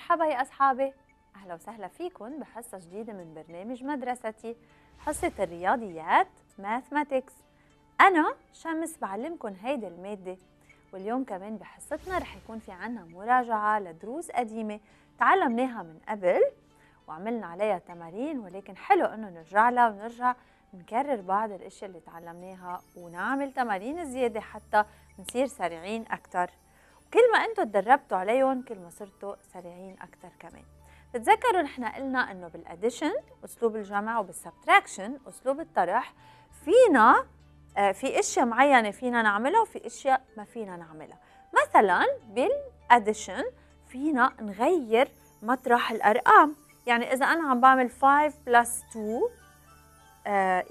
مرحبا يا أصحابي. أهلا وسهلا فيكم بحصة جديدة من برنامج مدرستي حصة الرياضيات ماثماتكس أنا شمس بعلمكم هيدي المادة واليوم كمان بحصتنا رح يكون في عنا مراجعة لدروس قديمة تعلمناها من قبل وعملنا عليها تمارين ولكن حلو إنه نرجع لها ونرجع نكرر بعض الأشياء اللي تعلمناها ونعمل تمارين زيادة حتى نصير سريعين أكثر كل ما أنتم تدربتوا عليهم كل ما صرتوا سريعين أكثر كمان. تتذكروا نحن قلنا إنه بال addition أسلوب الجمع وبال subtraction أسلوب الطرح فينا آه، في أشياء معينة فينا نعملها وفي أشياء ما فينا نعملها. مثلا بال addition فينا نغير مطرح الأرقام. يعني إذا أنا عم بعمل 5 plus 2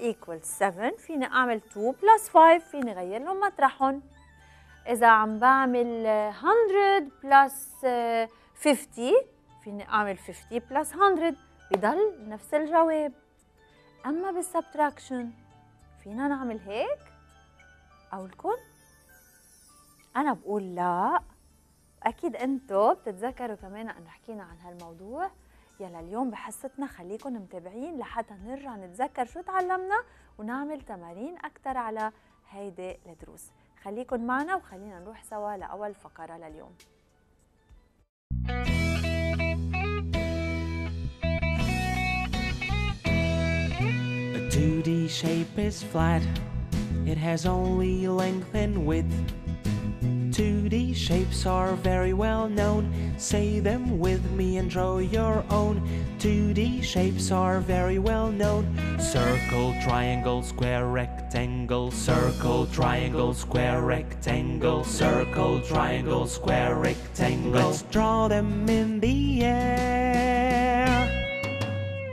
equal 7 فيني أعمل 2 plus 5 فيني اغير لهم مطرحهم. إذا عم بعمل 100 plus 50 فيني أعمل 50 plus 100 بضل نفس الجواب. أما بال subtraction فينا نعمل هيك؟ أقولكم أنا بقول لا. أكيد أنتوا بتتذكروا كمان أنه حكينا عن هالموضوع. يلا اليوم بحصتنا خليكم متابعين لحتى نرجع نتذكر شو تعلمنا ونعمل تمارين أكثر على هيدي الدروس. خليكن معنا وخلينا نروح سوا لأول فقرة لليوم A 2D shape is flat. It has only length and width. 2D shapes are very well known. Say them with me and draw your own. 2D shapes are very well known. Circle, triangle, square, rectangle. Circle, triangle, square, rectangle. Circle, triangle, square, rectangle. Let's draw them in the air.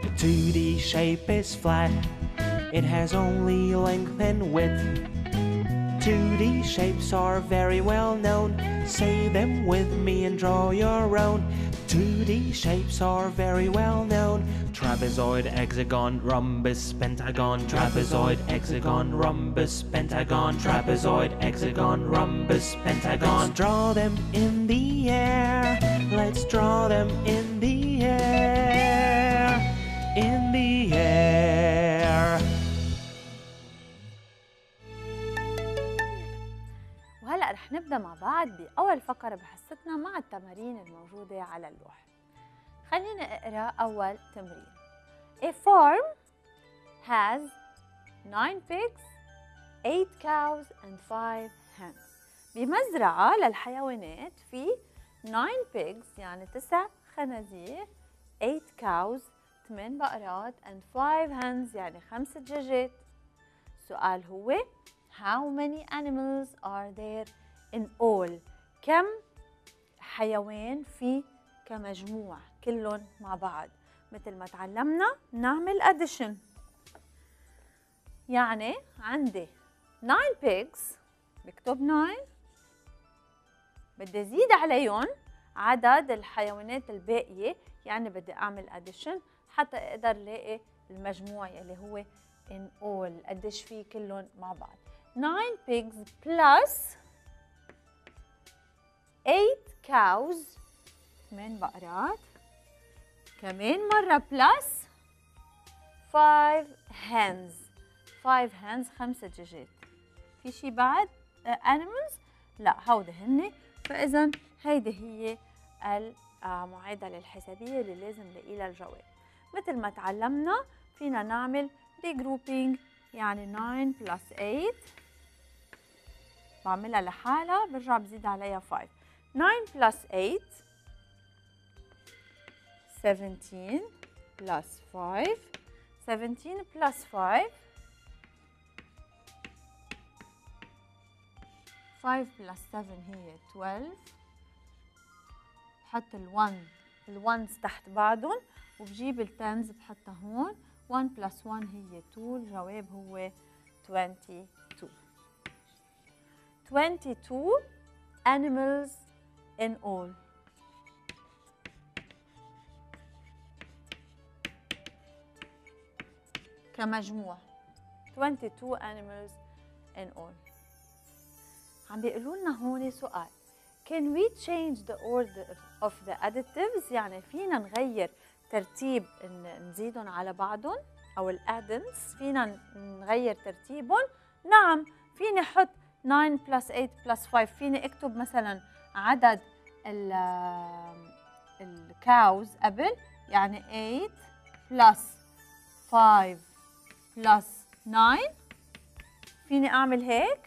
The 2D shape is flat. It has only length and width. 2D shapes are very well known. Say them with me and draw your own. 2D shapes are very well known. Trapezoid, hexagon, rhombus, pentagon. Trapezoid, hexagon, rhombus, pentagon. Trapezoid, hexagon, rhombus, pentagon. Let's draw them in the air. Let's draw them in the air. In the رح نبدا مع بعض بأول فقرة بحصتنا مع التمارين الموجودة على اللوح. خلينا أقرأ أول تمرين. A farm has 9 pigs 8 cows and 5 hens. بمزرعة للحيوانات في 9 pigs يعني 9 خنازير 8 cows 8 بقرات and 5 hens يعني 5 دجاجات. السؤال هو How many animals are there in all؟ كم حيوان في كمجموع كلهم مع بعض. مثل ما تعلمنا نعمل addition. يعني عندي 9 pigs بكتب 9 بدي أزيد عليهم عدد الحيوانات الباقية يعني بدي أعمل addition حتى أقدر لاقي المجموع يلي هو in all. قديش في كلهم مع بعض. 9 pigs plus 8 cows. 8 بقرات كمان مرة plus 5 hens. 5 hens خمسة دجاجات في شي بعد uh, animals? لا هودي هن فإذا هيدي هي المعادلة الحسابية اللي لازم نلاقي لها الجواب مثل ما تعلمنا فينا نعمل regrouping يعني 9 plus 8 بعملها لحالها برجع بزيد عليها 5 9 plus 8 17 plus 5 17 plus 5 5 plus 7 هي 12 بحط ال1 ال1 تحت بعضهم وبجيب التنز بحطها هون. 1 plus 1 هي 2 الجواب هو 22 22 animals in all. كمجموع. 22 animals in all. عم بيقولوا لنا هون سؤال. Can we change the order of the addends? يعني فينا نغير ترتيب نزيدهم على بعضهم أو ال addends فينا نغير ترتيبهم؟ نعم. فيني أحط 9 plus 8 plus 5 فيني أكتب مثلا عدد ال ال cows قبل يعني 8 plus 5 plus 9 فيني أعمل هيك؟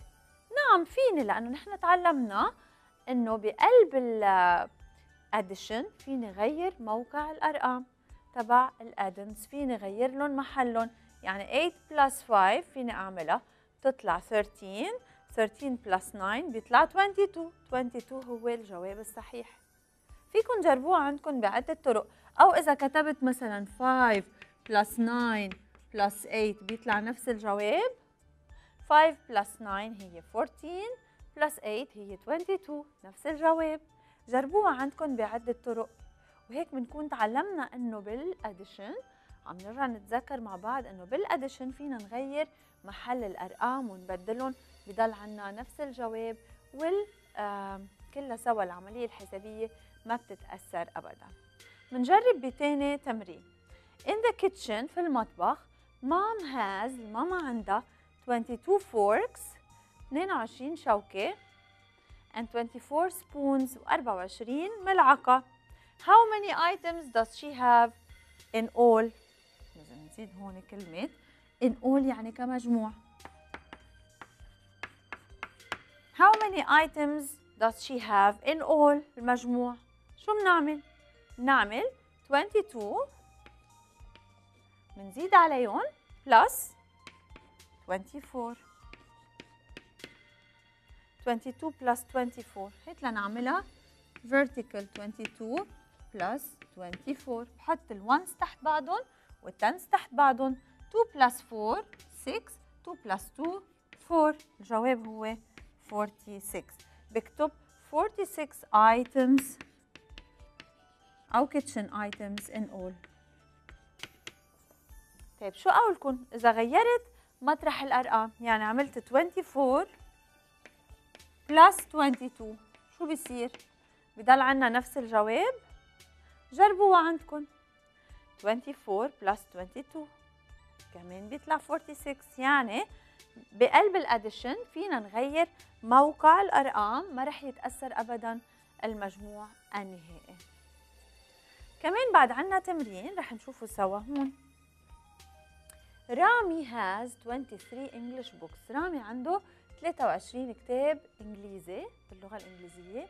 نعم فيني لأنه نحن تعلمنا إنه بقلب ال addition فيني غير موقع الأرقام تبع ال addends فيني غير لهم محلهم. يعني 8 plus 5 فيني أعملها بتطلع 13 13 plus 9 بيطلع 22 22 هو الجواب الصحيح. فيكم جربوها عندكم بعدة طرق. أو إذا كتبت مثلا 5 plus 9 plus 8 بيطلع نفس الجواب. 5 plus 9 هي 14 plus 8 هي 22 نفس الجواب. جربوها عندكم بعدة طرق. وهيك بنكون تعلمنا إنه بال addition عم نرجع نتذكر مع بعض إنه بال addition فينا نغير محل الأرقام ونبدلهم. بضل عنا نفس الجواب وال كلها سوا العملية الحسابية ما بتتأثر ابدا. بنجرب بتاني تمرين. In the kitchen في المطبخ mom has الماما عندها 22 forks 22 شوكة and 24 spoons و24 ملعقة. How many items does she have in all لازم نزيد هون كلمة. in all يعني كمجموع. How many items does she have in all المجموع؟ شو بنعمل؟ بنعمل 22 بنزيد عليهم plus 24 22 plus 24 هيك لنعملها vertical 22 plus 24 بحط الونز تحت بعضهم والتنس تحت بعضهم. 2 plus 4 6 2 plus 2 4 الجواب هو 46 بكتب 46 items أو kitchen items in all. طيب شو قولكم إذا غيرت مطرح الأرقام يعني عملت 24 بلس 22 شو بيصير؟ بضل عنا نفس الجواب؟ جربوها عندكم. 24 plus 22 كمان بيطلع 46 يعني بقلب ال addition فينا نغير موقع الارقام ما رح يتأثر ابدا المجموع النهائي. كمان بعد عنا تمرين رح نشوفه سوا هون. رامي has 23 English books. رامي عنده 23 كتاب إنجليزي باللغة الإنجليزية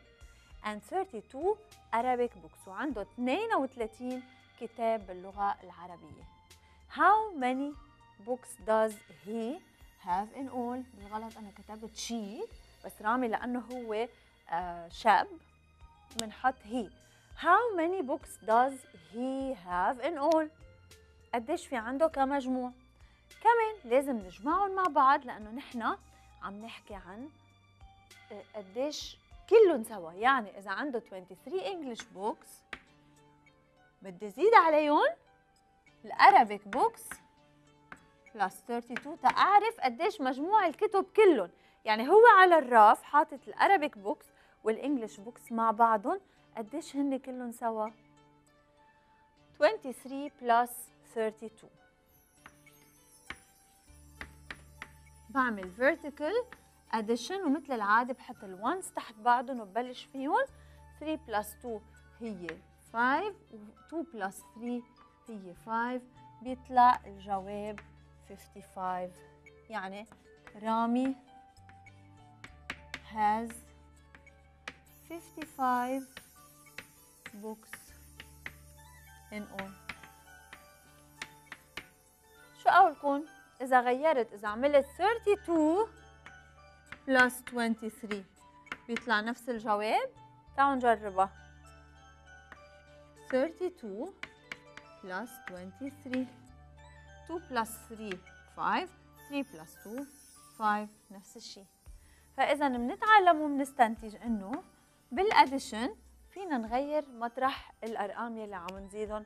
and 32 Arabic books. وعنده 32 كتاب باللغة العربية. How many books does he have in all. بالغلط أنا كتبت she بس رامي لأنه هو آه شاب بنحط he. How many books does he have in all قديش في عنده كمجموع؟ كمان لازم نجمعهم مع بعض لأنه نحن عم نحكي عن قديش كلهم سوا. يعني إذا عنده 23 English books بدي زيد عليهم ال Arabic books plus 32 تا اعرف قديش مجموع الكتب كلهم. يعني هو على الرف حاطط ال Arabic books وال English books مع بعضهم. قديش هن كلهم سوا؟ 23 plus 32 بعمل vertical addition ومثل العادة بحط ال ones تحت بعضهم وببلش فيهم. 3 plus 2 هي 5 و 2 plus 3 هي 5 بيطلع الجواب 55 يعني رامي has 55 books in all. شو قولكم إذا غيرت إذا عملت 32 plus 23 بيطلع نفس الجواب؟ تعالوا نجربها. 32 plus 23 2 plus 3 5 3 plus 2 5 نفس الشيء. فإذا بنتعلم وبنستنتج إنه بال addition فينا نغير مطرح الأرقام يلي عم نزيدهم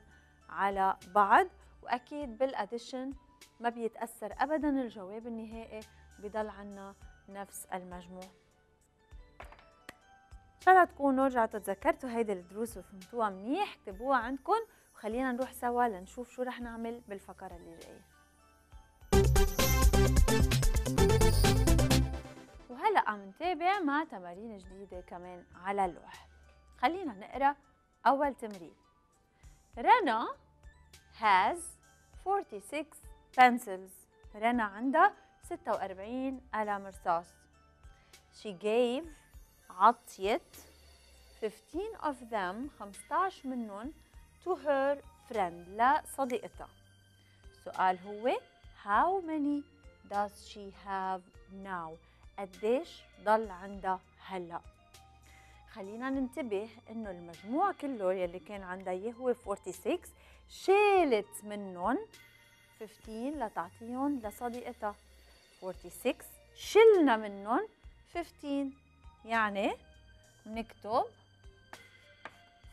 على بعض وأكيد بالأديشن ما بيتأثر أبدا الجواب النهائي بضل عنا نفس المجموع. شاء الله تكونوا رجعتوا تذكرتوا هيدي الدروس وفهمتوها منيح اكتبوها عندكم وخلينا نروح سوا لنشوف شو رح نعمل بالفقرة اللي جاية. وهلا عم نتابع مع تمارين جديدة كمان على اللوح. خلينا نقرأ أول تمرين. رنا has 46 pencils. رنا عندها 46 قلم رصاص she gave عطيت 15 of them 15 منهم to her friend لصديقتها السؤال هو how many does she have now? قديش ضل عندها هلا؟ خلينا ننتبه إنه المجموع كله يلي كان عندها إياه هو 46 شالت منهم 15 لتعطيهم لصديقتها 46 شلنا منهم 15 يعني بنكتب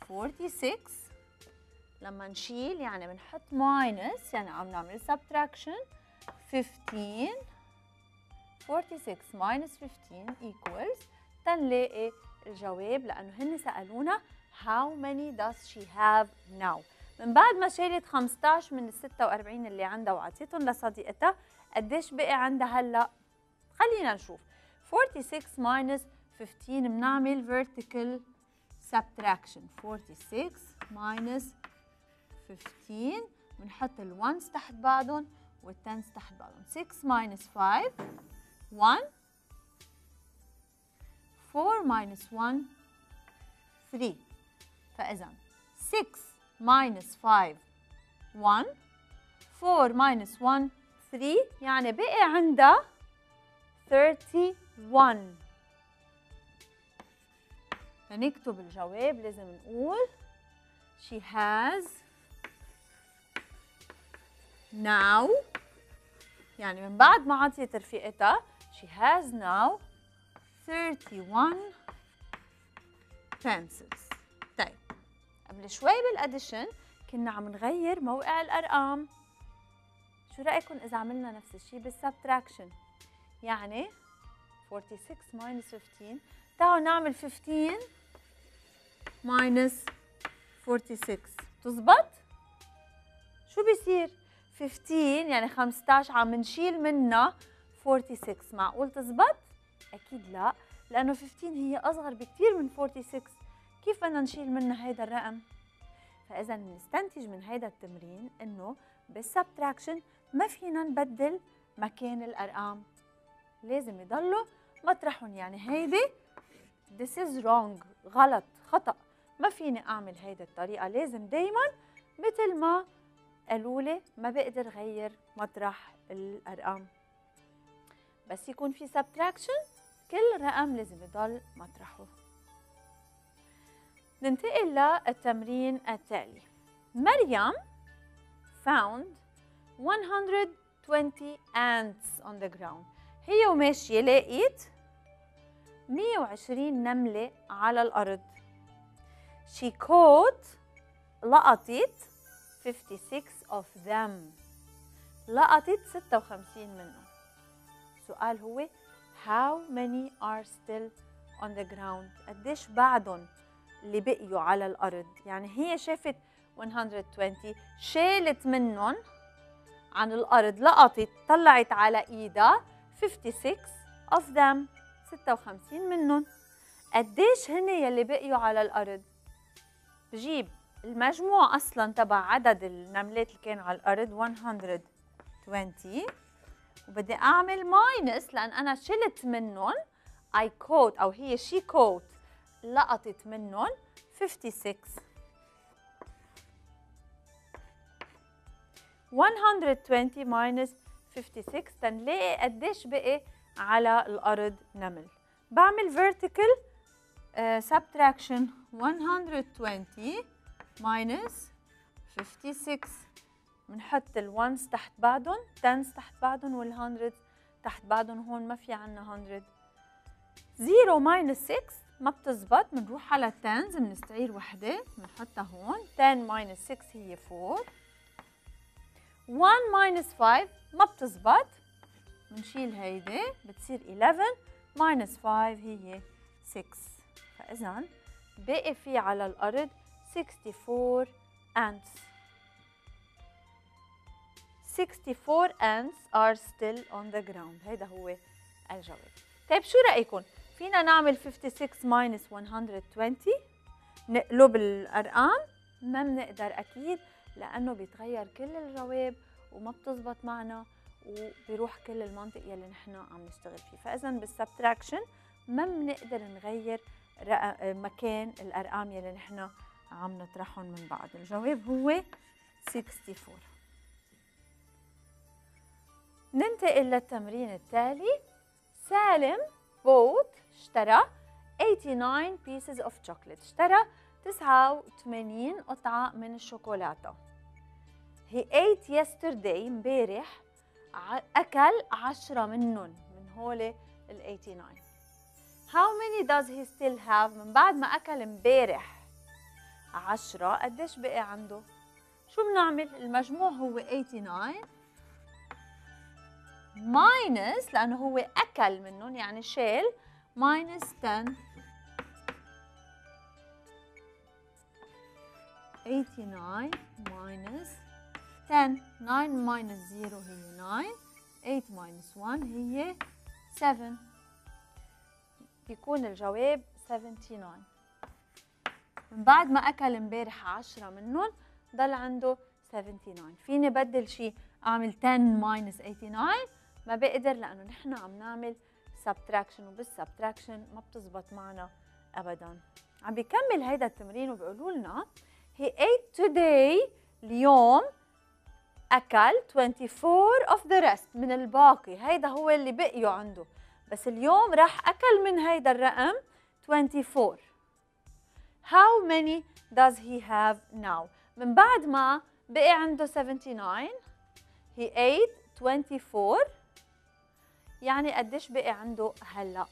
46 لما نشيل يعني بنحط ماينس يعني عم نعمل subtraction 15 46 minus 15 equals تنلاقي الجواب لأنه هن سألونا how many does she have now. من بعد ما شالت 15 من ال 46 اللي عندها وعطيتهم لصديقتها قديش بقي عندها هلأ؟ خلينا نشوف. 46 minus 15 بنعمل vertical subtraction. 46 minus 15 بنحط ال 1 تحت بعضهم وال 10 تحت بعضهم. 6 minus 5 1 4 minus 1 3 فإذا 6 minus 5 1 4 minus 1 3 يعني بقي عندها 31 فنكتب الجواب لازم نقول she has now يعني من بعد ما عطيت رفيقتها she has now 31 pencils. طيب. قبل شوي بال addition كنا عم نغير موقع الأرقام. شو رايكم إذا عملنا نفس الشيء بال subtraction؟ يعني 46 minus 15 تعالوا نعمل 15 minus 46 تزبط؟ شو بيصير؟ 15 يعني 15 عم نشيل منها 46 معقول تزبط؟ أكيد لا لأنه 15 هي أصغر بكثير من 46 كيف بدنا نشيل منها هيدا الرقم؟ فإذا بنستنتج من هيدا التمرين إنه بالسبتراكشن ما فينا نبدل مكان الأرقام. لازم يضلوا مطرحهم. يعني هيدي this is wrong غلط خطأ. ما فيني أعمل هيدي الطريقة. لازم دايما مثل ما قالوا لي ما بقدر غير مطرح الأرقام. بس يكون في subtraction كل رقم لازم يضل مطرحه. ننتقل للتمرين التالي. مريم found 120 ants on the ground. هي وماشية لقيت 120 نملة على الأرض. She caught لقطت 56 of them. لقطت 56 منهم السؤال هو how many are still on the ground? قديش بعدهم اللي بقيوا على الأرض؟ يعني هي شافت 120 شالت منهم عن الأرض لقطت طلعت على إيدها 56 of them 56 منهم. قديش هن يلي بقيوا على الأرض؟ بجيب. المجموع أصلا تبع عدد النملات اللي كانوا على الأرض 120 وبدي أعمل ماينس لأن أنا شلت منهم I caught أو هي she caught لقطت منهم 56 120 minus 56 تنلاقي قديش بقي على الأرض نمل. بعمل vertical uh, subtraction 120 minus 56 بنحط الونز تحت بعضهم تنز تحت بعضهم والهندرد تحت بعضهم. هون ما في عنا 100 0 minus 6 ما بتزبط. بنروح على التنز بنستعير وحدة. بنحطها هون. 10 minus 6 هي 4 1 minus 5 ما بتزبط. بنشيل هيدي. بتصير 11 minus 5 هي 6 فإذا بقي في على الأرض 64 ants. 64 ants are still on the ground. هيدا هو الجواب. طيب شو رأيكم فينا نعمل 56 minus 120 نقلب الأرقام؟ ما بنقدر أكيد لأنه بيتغير كل الجواب وما بتزبط معنا وبيروح كل المنطق يلي نحن عم نشتغل فيه. فإذا بالسبتراكشن ما بنقدر نغير مكان الأرقام يلي نحن عم نطرحهم من بعض الجواب هو 64 ننتقل للتمرين التالي. سالم بوت اشترى 89 pieces of chocolate. اشترى 89 قطعة من الشوكولاتة. He ate yesterday امبارح أكل 10 منهم من هول ال 89 how many does he still have من بعد ما أكل امبارح؟ 10 قديش بقي عنده؟ شو بنعمل؟ المجموع هو 89 minus لأنه هو أكل منهم يعني شال minus 10 89 minus 10 9 minus 0 هي 9 8 minus 1 هي 7 بيكون الجواب 79 من بعد ما أكل امبارح 10 منهم ضل عنده 79 فيني بدل شيء أعمل 10 minus 89 ما بقدر لأنه نحن عم نعمل subtraction وبالسبتراكشن ما بتزبط معنا أبدا. عم بيكمل هيدا التمرين وبيقولوا لنا he ate today اليوم أكل 24 of the rest. من الباقي. هيدا هو اللي بقيوا عنده. بس اليوم راح أكل من هيدا الرقم 24 How many does he have now؟ من بعد ما بقي عنده 79 he ate 24 يعني قديش بقي عنده هلا؟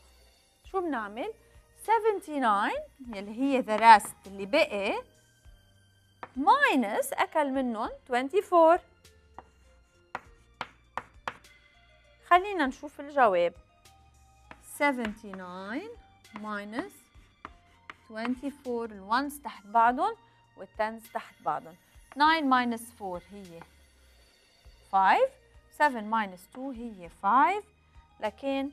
شو بنعمل؟ 79 يلي هي the rest اللي بقي minus أكل منهم 24 خلينا نشوف الجواب. 79 minus 24 الونز تحت بعضهم والتنز تحت بعضهم 9 minus 4 هي 5 7 minus 2 هي 5 لكن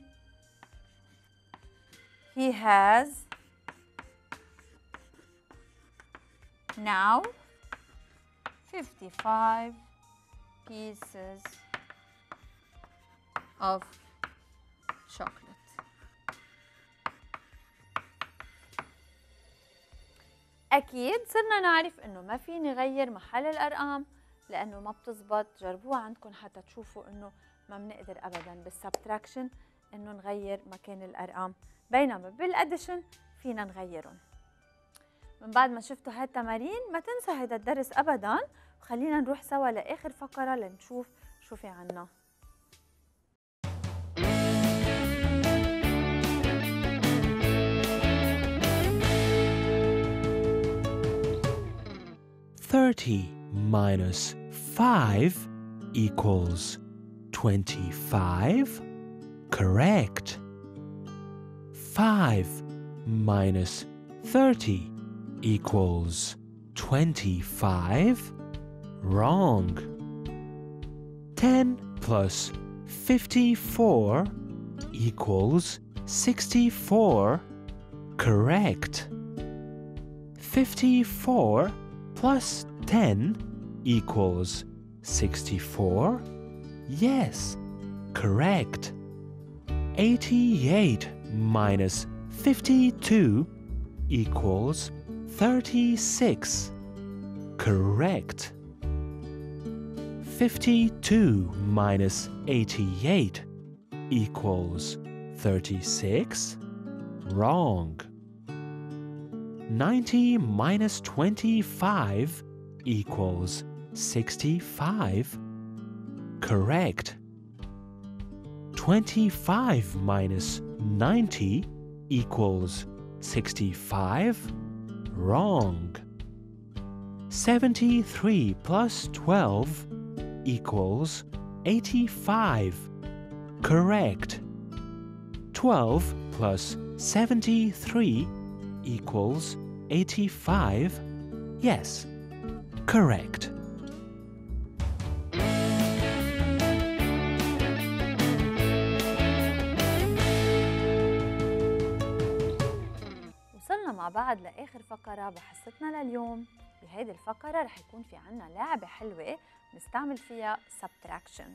he has now 55 pieces of chocolate. أكيد صرنا نعرف إنه ما في نغير محل الأرقام لأنه ما بتزبط جربوها عندكم حتى تشوفوا إنه ما بنقدر أبدا بال subtraction إنه نغير مكان الأرقام. بينما بال addition فينا نغيرهم. من بعد ما شفتوا هاي التمارين ما تنسوا هذا الدرس ابدا وخلينا نروح سوا لآخر فقرة لنشوف شو في عنا. Thirty minus five equals twenty-five. Correct. Five minus thirty equals 25? Wrong. 10 plus 54 equals 64? Correct. 54 plus 10 equals 64? Yes, correct. 88 minus 52 equals 36. Correct. 52 minus 88 equals 36. Wrong. 90 minus 25 equals 65. Correct. 25 minus 90 equals 65. Wrong. 73 plus 12 equals 85. Correct. 12 plus 73 equals 85? Yes, correct. وصلنا مع بعض لآخر فقرة بحصتنا لليوم بهيدي الفقرة رح يكون في عنا لعبة حلوة نستعمل فيها subtraction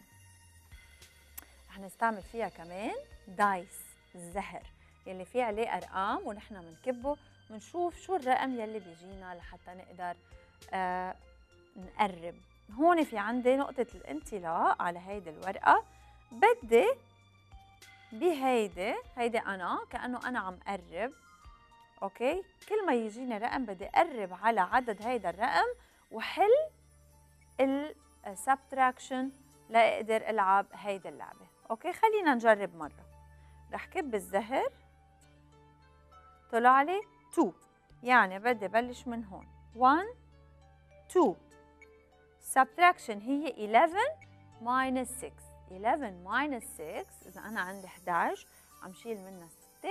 رح نستعمل فيها كمان دايس الزهر يلي فيه عليه أرقام ونحن بنكبه ونشوف شو الرقم يلي بيجينا لحتى نقدر آه نقرب. هون في عندي نقطة الانطلاق على هيدي الورقة. بدي بهيدي هيدي أنا كأنه أنا عم قرب Okay؟ كل ما يجيني رقم بدي اقرب على عدد هيدا الرقم وحل ال subtraction لأقدر ألعب هيدي اللعبة. Okay؟ خلينا نجرب مرة. رح كب الزهر. طلع لي 2 يعني بدي بلش من هون. 1 2 subtraction هي 11 minus 6 11 minus 6 إذا أنا عندي 11 عم شيل منها 6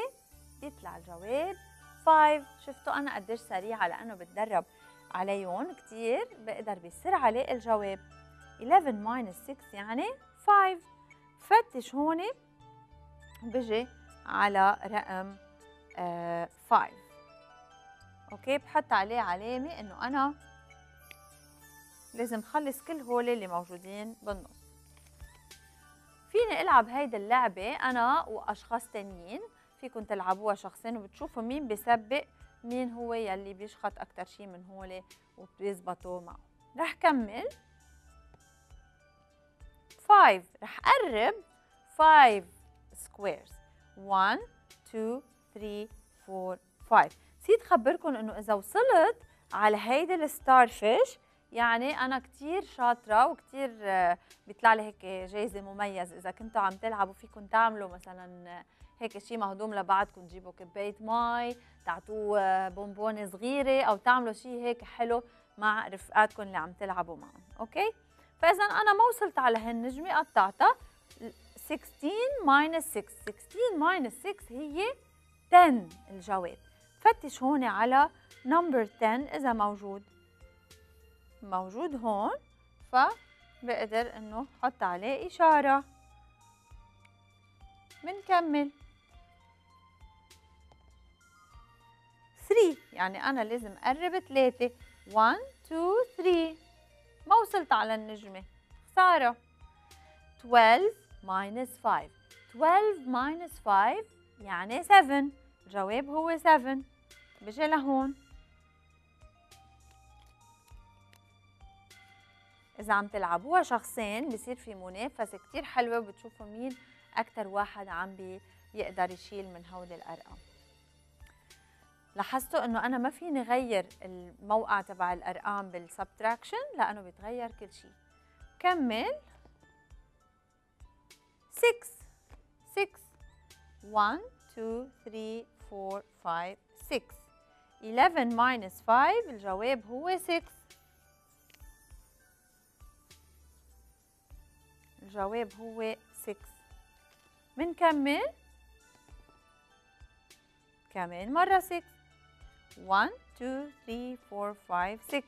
يطلع الجواب 5 شفتوا أنا قديش سريعة لأنه بتدرب عليهم كتير. بقدر بسرعة الاقي الجواب. 11 minus 6 يعني 5 فتش هون بجي على رقم 5 آه أوكي؟ بحط عليه علامة إنه أنا لازم خلص كل هول اللي موجودين بالنص. فيني ألعب هيدي اللعبة أنا وأشخاص تانيين. فيكم تلعبوها شخصين وبتشوفوا مين بيسبق مين هو يلي بيشخط أكتر شيء من هول وبيزبطوا معه. رح كمل. 5 رح قرب 5 squares 1 2 3 4 5 نسيت خبركم إنه إذا وصلت على هيدي ال star فيش يعني أنا كتير شاطرة وكتير بيطلع لي هيك جايزة مميز إذا كنتوا عم تلعبوا فيكم تعملوا مثلا هيك شيء مهضوم لبعضكم تجيبوا كباية مي تعطوه بونبونة صغيرة أو تعملوا شيء هيك حلو مع رفقاتكم اللي عم تلعبوا معهم. أوكي؟ فاذا أنا ما وصلت على هالنجمة قطعتها. 16 minus 6 16 minus 6 هي 10 الجواب. فتش هون على نمبر 10 إذا موجود. موجود هون فبقدر إنه حط عليه إشارة. بنكمل. 3 يعني أنا لازم أقرب 3 1 2 3 ما وصلت على النجمة. خسارة. 12 minus 5 12 minus 5 يعني 7 الجواب هو 7 بجي لهون إذا عم تلعبوها شخصين بصير في منافسة كتير حلوة وبتشوفوا مين أكتر واحد عم بيقدر يشيل من هودي الأرقام. لاحظتوا إنه أنا ما فيني غير الموقع تبع الأرقام بالسبتراكشن لأنه بيتغير كل شيء كمل. 6 6 1 2 3 4 5 6 11 minus 5 الجواب هو 6 الجواب هو 6 بنكمل كمان مرة 6 1 2 3 4 5 6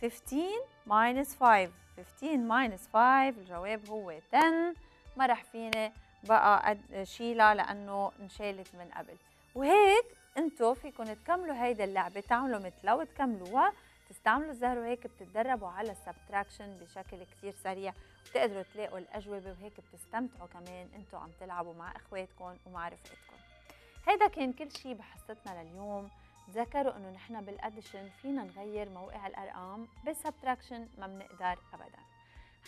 15 minus 5 15 minus 5 الجواب هو 10 ما رح فيني بقى شيلها لأنه انشالت من قبل. وهيك أنتم فيكم تكملوا هيدي اللعبه تعملوا مثلها وتكملوها تستعملوا الزهر وهيك بتتدربوا على السبتراكشن بشكل كتير سريع وتقدروا تلاقوا الأجوبة وهيك بتستمتعوا كمان أنتم عم تلعبوا مع اخواتكم ومع رفقتكم هيدا كان كل شيء بحصتنا لليوم تذكروا إنه نحن بال addition فينا نغير موقع الأرقام بال subtraction ما بنقدر ابدا.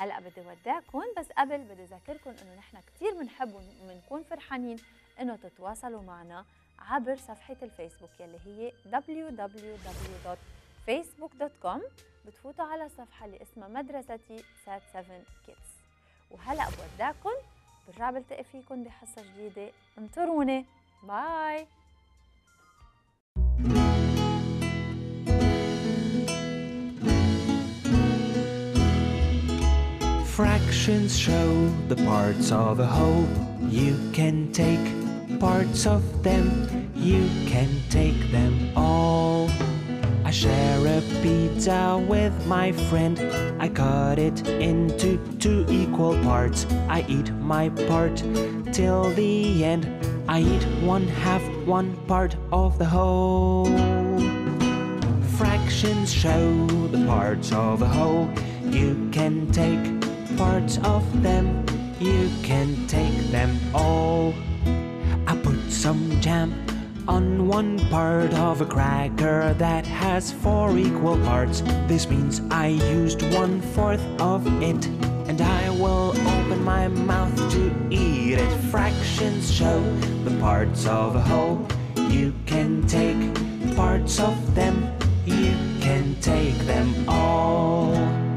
هلأ بدي ودعكم بس قبل بدي اذكركم إنه نحن كثير بنحب وبنكون فرحانين إنه تتواصلوا معنا عبر صفحة الفيسبوك يلي هي www.facebook.com بتفوتوا على صفحة اللي اسمها مدرستي Sat 7 Kids وهلا بودعكم برجع بلتقي فيكم بحصة جديدة. انطروني. باي Fractions show the parts of a whole. You can take parts of them, you can take them all. I share a pizza with my friend. I cut it into two equal parts. I eat my part till the end. I eat one half, one part of the whole. Fractions show the parts of a whole. You can take parts of them. You can take them all. Some jam on one part of a cracker that has four equal parts. This means I used one fourth of it, and I will open my mouth to eat it. Fractions show the parts of a whole. You can take parts of them, you can take them all.